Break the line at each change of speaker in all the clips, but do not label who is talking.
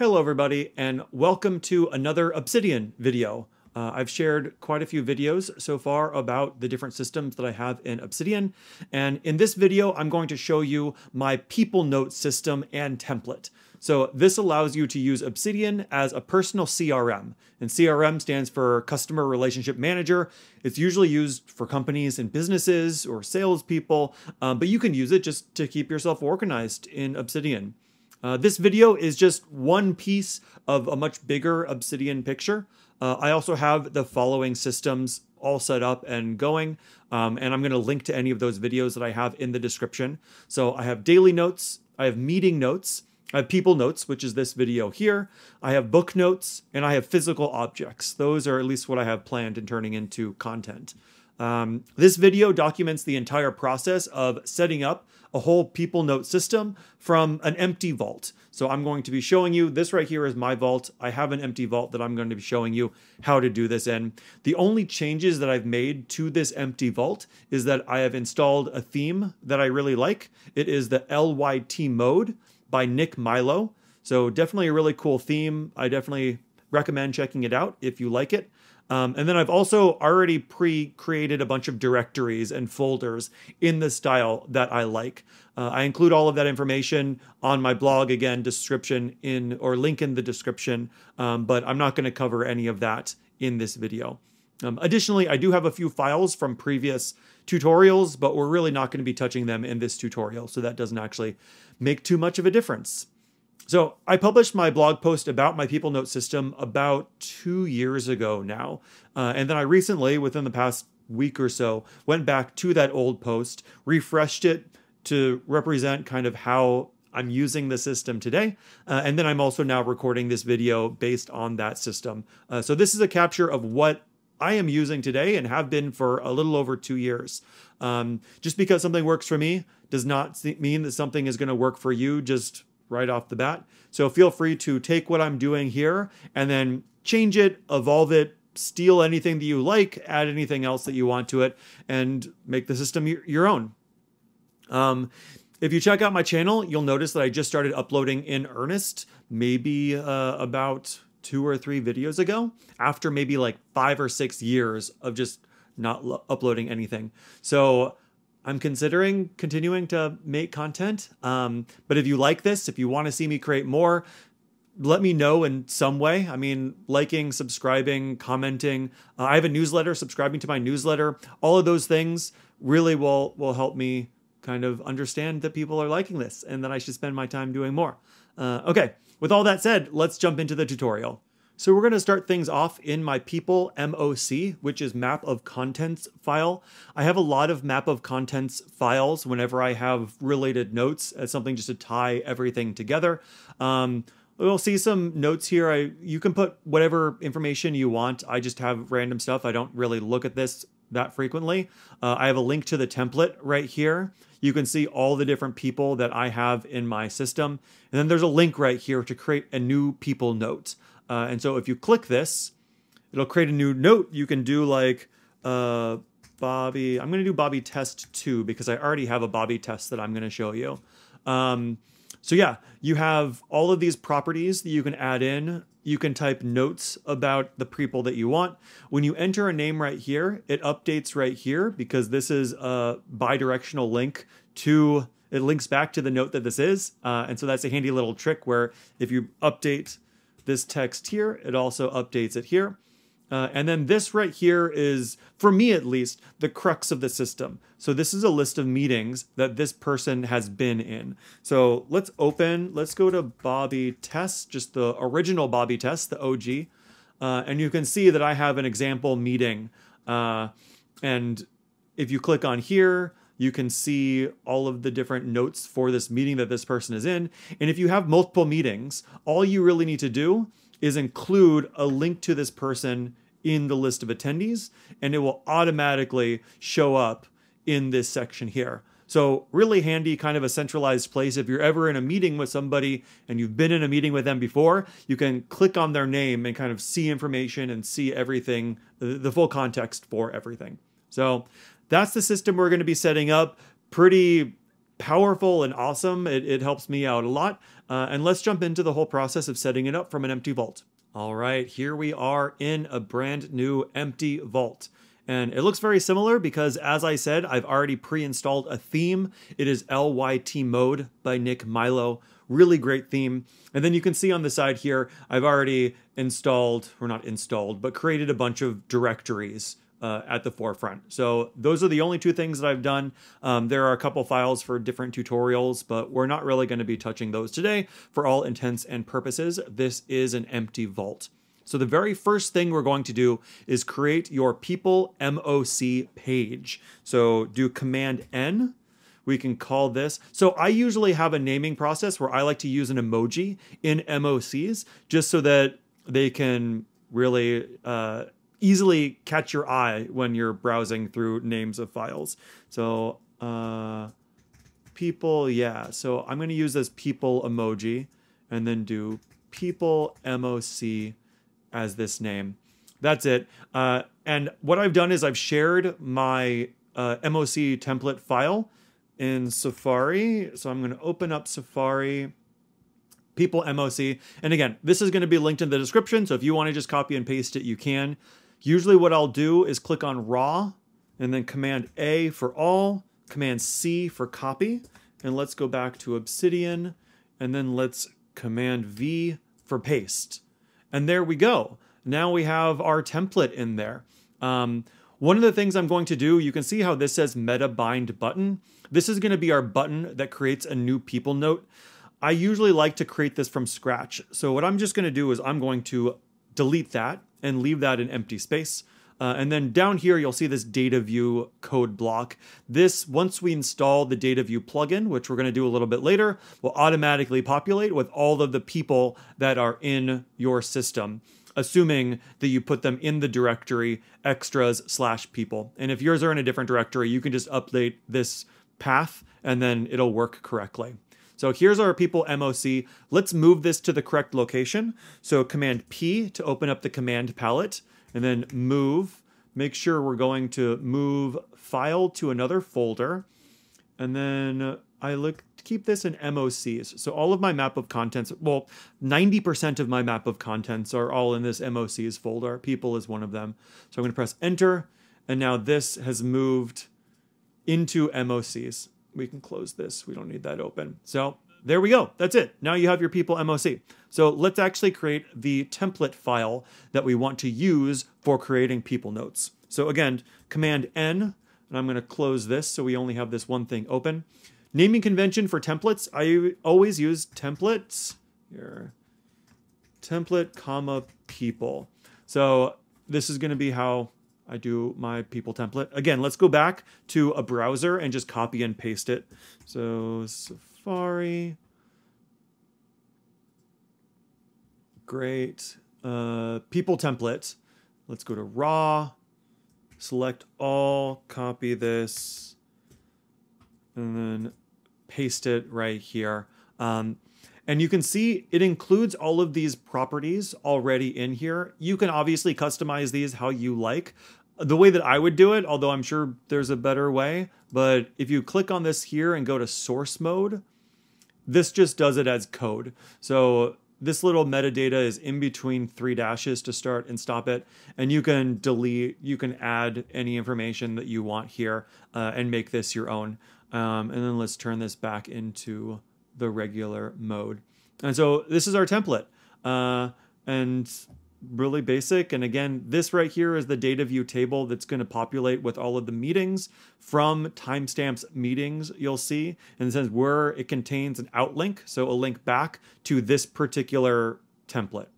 Hello everybody and welcome to another Obsidian video. Uh, I've shared quite a few videos so far about the different systems that I have in Obsidian and in this video I'm going to show you my people note system and template. So this allows you to use Obsidian as a personal CRM and CRM stands for Customer Relationship Manager. It's usually used for companies and businesses or salespeople, um, but you can use it just to keep yourself organized in Obsidian. Uh, this video is just one piece of a much bigger Obsidian picture. Uh, I also have the following systems all set up and going, um, and I'm going to link to any of those videos that I have in the description. So I have daily notes, I have meeting notes, I have people notes, which is this video here. I have book notes, and I have physical objects. Those are at least what I have planned in turning into content. Um, this video documents the entire process of setting up a whole people note system from an empty vault. So I'm going to be showing you this right here is my vault. I have an empty vault that I'm going to be showing you how to do this in. The only changes that I've made to this empty vault is that I have installed a theme that I really like. It is the LYT mode by Nick Milo. So definitely a really cool theme. I definitely recommend checking it out if you like it. Um, and then I've also already pre-created a bunch of directories and folders in the style that I like. Uh, I include all of that information on my blog, again, description in or link in the description, um, but I'm not going to cover any of that in this video. Um, additionally, I do have a few files from previous tutorials, but we're really not going to be touching them in this tutorial, so that doesn't actually make too much of a difference. So I published my blog post about my People Note system about two years ago now. Uh, and then I recently, within the past week or so, went back to that old post, refreshed it to represent kind of how I'm using the system today. Uh, and then I'm also now recording this video based on that system. Uh, so this is a capture of what I am using today and have been for a little over two years. Um, just because something works for me does not mean that something is going to work for you. Just right off the bat. So feel free to take what I'm doing here and then change it, evolve it, steal anything that you like, add anything else that you want to it, and make the system your own. Um, if you check out my channel, you'll notice that I just started uploading in earnest, maybe uh, about two or three videos ago, after maybe like five or six years of just not uploading anything. So I'm considering continuing to make content. Um, but if you like this, if you want to see me create more, let me know in some way. I mean, liking, subscribing, commenting. Uh, I have a newsletter, subscribing to my newsletter. All of those things really will will help me kind of understand that people are liking this and that I should spend my time doing more. Uh, okay, with all that said, let's jump into the tutorial. So we're going to start things off in my people MOC, which is map of contents file. I have a lot of map of contents files whenever I have related notes as something just to tie everything together. Um, we'll see some notes here. I You can put whatever information you want. I just have random stuff. I don't really look at this that frequently. Uh, I have a link to the template right here. You can see all the different people that I have in my system. And then there's a link right here to create a new people note. Uh, and so if you click this, it'll create a new note. You can do like uh, Bobby. I'm going to do Bobby test two because I already have a Bobby test that I'm going to show you. Um, so yeah, you have all of these properties that you can add in. You can type notes about the people that you want. When you enter a name right here, it updates right here because this is a bidirectional link to, it links back to the note that this is. Uh, and so that's a handy little trick where if you update this text here. It also updates it here. Uh, and then this right here is, for me at least, the crux of the system. So this is a list of meetings that this person has been in. So let's open, let's go to Bobby Test, just the original Bobby Test, the OG. Uh, and you can see that I have an example meeting. Uh, and if you click on here, you can see all of the different notes for this meeting that this person is in. And if you have multiple meetings, all you really need to do is include a link to this person in the list of attendees, and it will automatically show up in this section here. So, really handy, kind of a centralized place. If you're ever in a meeting with somebody and you've been in a meeting with them before, you can click on their name and kind of see information and see everything, the, full context for everything. So, that's the system we're going to be setting up. Pretty powerful and awesome. It, it helps me out a lot. Uh, and let's jump into the whole process of setting it up from an empty vault. All right, here we are in a brand new empty vault. And it looks very similar because, as I said, I've already pre-installed a theme. It is LYT Mode by Nick Milo. Really great theme. And then you can see on the side here, I've already installed, or not installed, but created a bunch of directories uh, at the forefront. So those are the only two things that I've done. Um, there are a couple files for different tutorials, but we're not really going to be touching those today. For all intents and purposes, this is an empty vault. So the very first thing we're going to do is create your people MOC page. So do Command N. We can call this. So I usually have a naming process where I like to use an emoji in MOCs just so that they can really uh, easily catch your eye when you're browsing through names of files. So uh, people, yeah. So I'm going to use this people emoji and then do people MOC as this name. That's it. Uh, and what I've done is I've shared my uh, MOC template file in Safari. So I'm going to open up Safari people MOC. And again, this is going to be linked in the description. So if you want to just copy and paste it, you can. Usually what I'll do is click on raw and then command A for all, command C for copy. And let's go back to Obsidian and then let's command V for paste. And there we go. Now we have our template in there. Um, one of the things I'm going to do, you can see how this says meta bind button. This is going to be our button that creates a new people note. I usually like to create this from scratch. So what I'm just going to do is I'm going to delete that and leave that in empty space. Uh, and then down here, you'll see this Dataview code block. This, once we install the Dataview plugin, which we're going to do a little bit later, will automatically populate with all of the people that are in your system, assuming that you put them in the directory extras slash people. And if yours are in a different directory, you can just update this path and then it'll work correctly. So here's our people MOC. Let's move this to the correct location. So Command P to open up the command palette and then move. Make sure we're going to move file to another folder. And then I look keep this in MOCs. So all of my map of contents, well, 90% of my map of contents are all in this MOCs folder. People is one of them. So I'm going to press enter. And now this has moved into MOCs we can close this. We don't need that open. So there we go. That's it. Now you have your people MOC. So let's actually create the template file that we want to use for creating people notes. So again, Command N, and I'm going to close this so we only have this one thing open. Naming convention for templates, I always use templates here. Template, comma, people. So this is going to be how I do my people template. Again, let's go back to a browser and just copy and paste it. So Safari. Great. Uh, people template. Let's go to raw, select all, copy this, and then paste it right here. Um, and you can see it includes all of these properties already in here. You can obviously customize these how you like, the way that I would do it, although I'm sure there's a better way, but if you click on this here and go to source mode, this just does it as code. So this little metadata is in between three dashes to start and stop it. And you can delete, you can add any information that you want here uh, and make this your own. Um, and then let's turn this back into the regular mode. And so this is our template. Uh, and really basic. And again, this right here is the Dataview table that's going to populate with all of the meetings from timestamps meetings you'll see. And it says where it contains an outlink, so a link back to this particular template.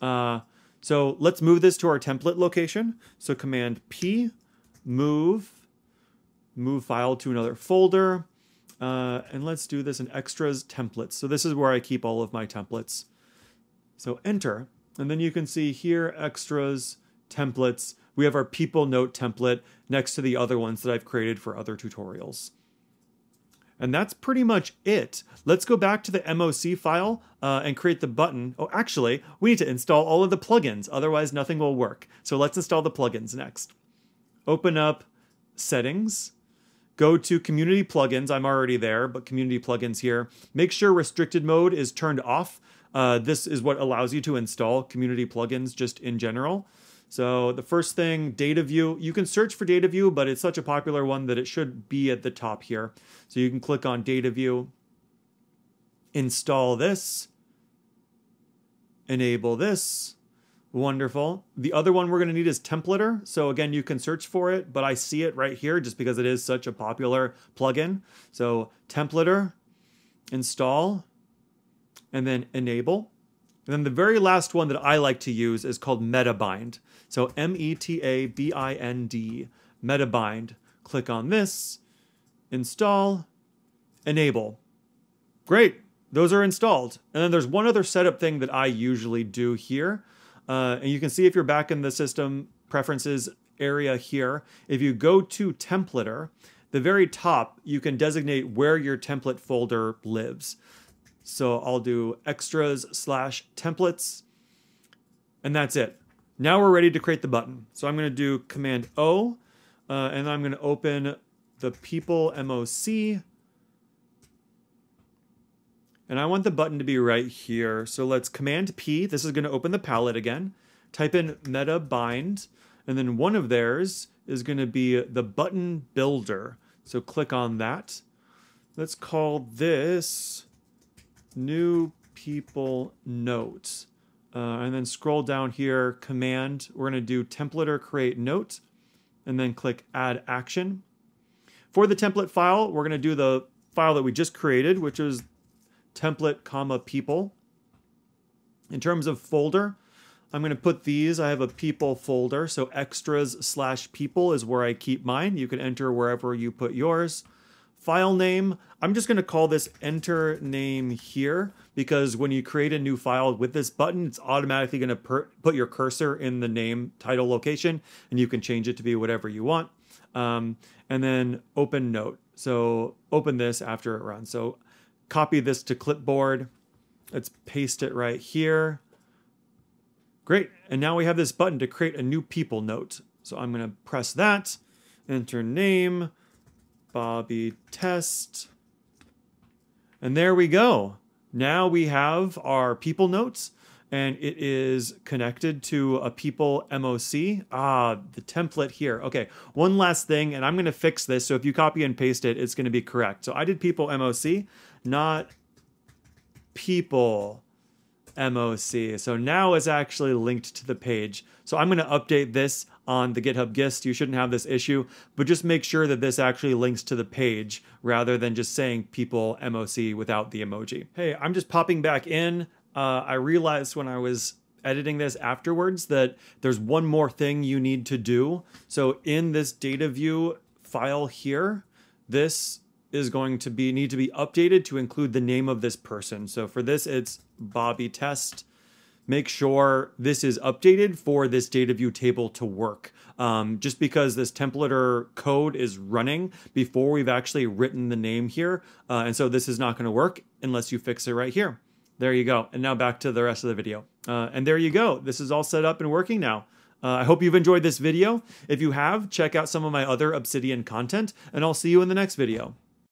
Uh, so let's move this to our template location. So Command P, move, move file to another folder. Uh, and let's do this in extras templates. So this is where I keep all of my templates. So enter. And then you can see here, extras, templates. We have our people note template next to the other ones that I've created for other tutorials. And that's pretty much it. Let's go back to the MOC file uh, and create the button. Oh, actually, we need to install all of the plugins, otherwise nothing will work. So let's install the plugins next. Open up Settings, go to community plugins. I'm already there, but community plugins here. Make sure restricted mode is turned off. Uh, this is what allows you to install community plugins just in general. So the first thing, Dataview, you can search for Dataview, but it's such a popular one that it should be at the top here. So you can click on Dataview, install this, enable this, Wonderful. The other one we're going to need is Templater. So again, you can search for it, but I see it right here just because it is such a popular plugin. So Templater, install, and then enable. And then the very last one that I like to use is called MetaBind. So M-E-T-A-B-I-N-D, MetaBind. Click on this, install, enable. Great, those are installed. And then there's one other setup thing that I usually do here. Uh, and you can see if you're back in the system preferences area here, if you go to templater, the very top, you can designate where your template folder lives. So I'll do extras slash templates, and that's it. Now we're ready to create the button. So I'm going to do Command O, uh, and I'm going to open the people MOC. And I want the button to be right here. So let's Command P. This is going to open the palette again. Type in meta bind. And then one of theirs is going to be the button builder. So click on that. Let's call this new people note. Uh, and then scroll down here, command. We're going to do templater create note and then click add action. For the template file, we're going to do the file that we just created, which is template comma people. In terms of folder, I'm going to put these. I have a people folder, so extras slash people is where I keep mine. You can enter wherever you put yours. File name, I'm just going to call this enter name here because when you create a new file with this button, it's automatically going to put your cursor in the name title location and you can change it to be whatever you want. Um, and then open note. So open this after it runs. So copy this to clipboard. Let's paste it right here. Great. And now we have this button to create a new people note. So I'm going to press that, enter name, Bobby Test. And there we go. Now we have our people notes and it is connected to a people MOC. Ah, the template here. Okay, one last thing, and I'm going to fix this. So if you copy and paste it, it's going to be correct. So I did people MOC not people MOC. So now it's actually linked to the page. So I'm going to update this on the GitHub GIST. You shouldn't have this issue, but just make sure that this actually links to the page rather than just saying people MOC without the emoji. Hey, I'm just popping back in. Uh, I realized when I was editing this afterwards that there's one more thing you need to do. So in this Dataview file here, this is going to be need to be updated to include the name of this person. So for this, it's Bobby Test. Make sure this is updated for this Dataview table to work. Um, just because this templater code is running before we've actually written the name here. Uh, and so this is not going to work unless you fix it right here. There you go. And now back to the rest of the video. Uh, and there you go. This is all set up and working now. Uh, I hope you've enjoyed this video. If you have, check out some of my other Obsidian content, and I'll see you in the next video.